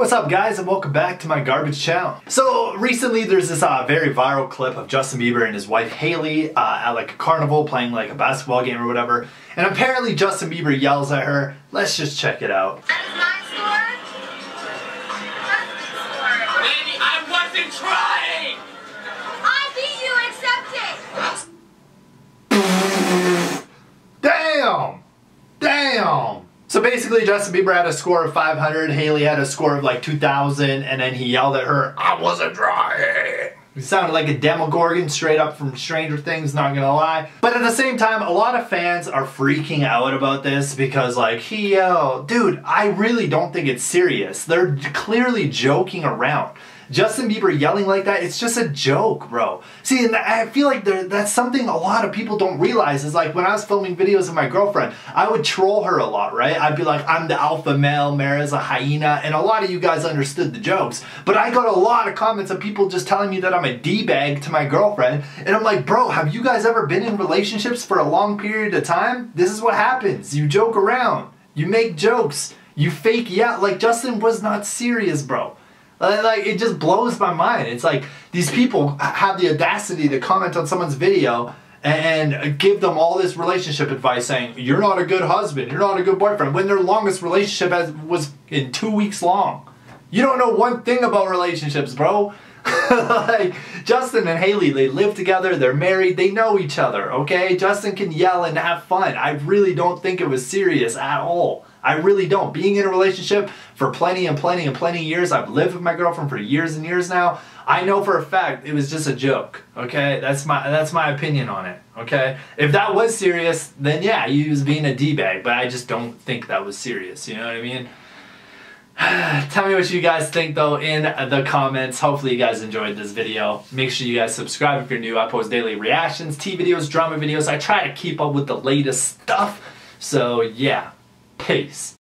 What's up guys and welcome back to my garbage channel. So recently there's this uh, very viral clip of Justin Bieber and his wife Hailey uh, at like a carnival playing like a basketball game or whatever and apparently Justin Bieber yells at her. Let's just check it out. Baby, I wasn't trying! I beat you, accept it! Damn! Damn! So basically Justin Bieber had a score of 500, Hailey had a score of like 2000 and then he yelled at her, I wasn't trying! He sounded like a demogorgon straight up from Stranger Things, not gonna lie. But at the same time, a lot of fans are freaking out about this because like, he yelled. Dude, I really don't think it's serious. They're clearly joking around. Justin Bieber yelling like that, it's just a joke, bro. See, and I feel like there, that's something a lot of people don't realize is like when I was filming videos of my girlfriend, I would troll her a lot, right? I'd be like, I'm the alpha male, Meara's a hyena, and a lot of you guys understood the jokes. But I got a lot of comments of people just telling me that I'm a D-bag to my girlfriend, and I'm like, bro, have you guys ever been in relationships for a long period of time? This is what happens. You joke around. You make jokes. You fake yeah, like Justin was not serious, bro. Like it just blows my mind. It's like these people have the audacity to comment on someone's video and give them all this relationship advice saying you're not a good husband, you're not a good boyfriend when their longest relationship has, was in 2 weeks long. You don't know one thing about relationships, bro. like Justin and Hailey, they live together, they're married, they know each other, okay? Justin can yell and have fun. I really don't think it was serious at all. I really don't. Being in a relationship for plenty and plenty and plenty of years, I've lived with my girlfriend for years and years now. I know for a fact it was just a joke. Okay, that's my that's my opinion on it. Okay, if that was serious, then yeah, he was being a d bag. But I just don't think that was serious. You know what I mean? Tell me what you guys think though in the comments. Hopefully you guys enjoyed this video. Make sure you guys subscribe if you're new. I post daily reactions, tea videos, drama videos. I try to keep up with the latest stuff. So yeah, peace.